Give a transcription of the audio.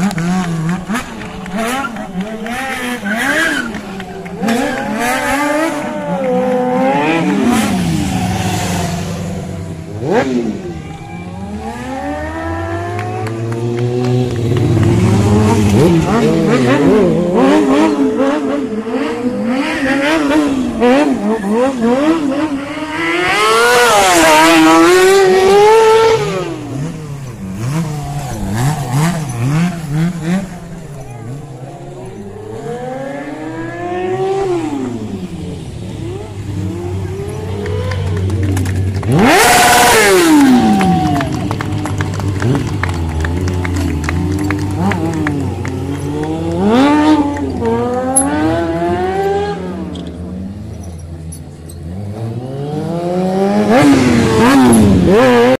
Oh, Woo!